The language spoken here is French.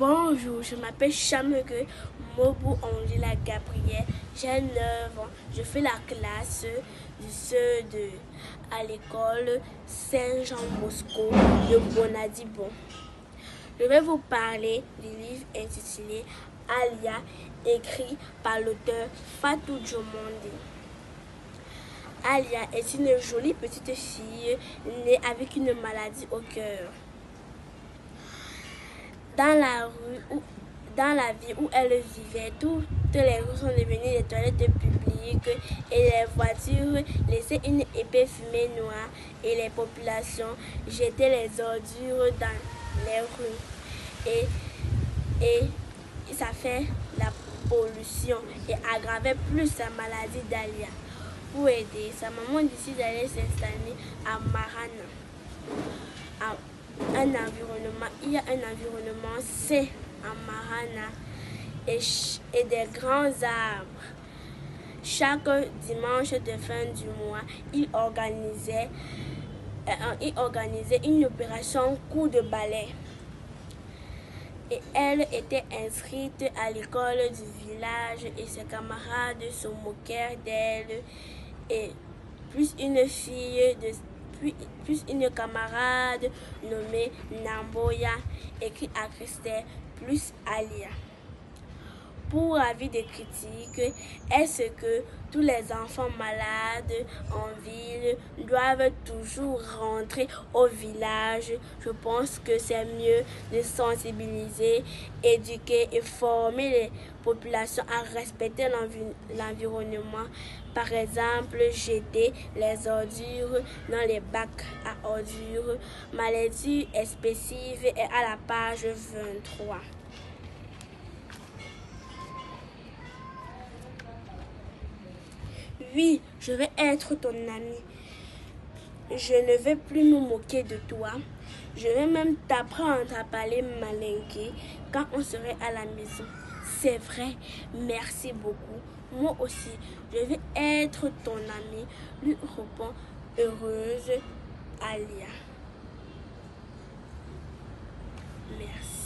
Bonjour, je m'appelle Chameke Mobu Angela Gabriel. J'ai 9 ans. Je fais la classe du CE2 à l'école Saint-Jean-Bosco de Bonadibon. Je vais vous parler du livre intitulé Alia, écrit par l'auteur Fatou Djomondi. Alia est une jolie petite fille née avec une maladie au cœur dans la rue où, dans la vie où elle vivait, toutes les rues sont devenues des toilettes publiques et les voitures laissaient une épée fumée noire et les populations jetaient les ordures dans les rues. Et, et ça fait la pollution et aggravait plus sa maladie d'Alia. Pour aider, sa maman décide d'aller s'installer à Marana un environnement, il y a un environnement sain en Marana et, et des grands arbres. Chaque dimanche de fin du mois, il organisait, euh, il organisait une opération coup de balai. Et elle était inscrite à l'école du village et ses camarades se moquèrent d'elle. Et plus une fille de plus une camarade nommée Namboya écrit à Christelle plus Alia. Pour avis des critiques, est-ce que tous les enfants malades en ville doivent toujours rentrer au village? Je pense que c'est mieux de sensibiliser, éduquer et former les populations à respecter l'environnement. Par exemple, jeter les ordures dans les bacs à ordures. Maladie expressive est à la page 23. Oui, je vais être ton ami. Je ne vais plus me moquer de toi. Je vais même t'apprendre à parler malinqué quand on serait à la maison. C'est vrai, merci beaucoup. Moi aussi, je vais être ton ami, lui répond heureuse Alia. Merci.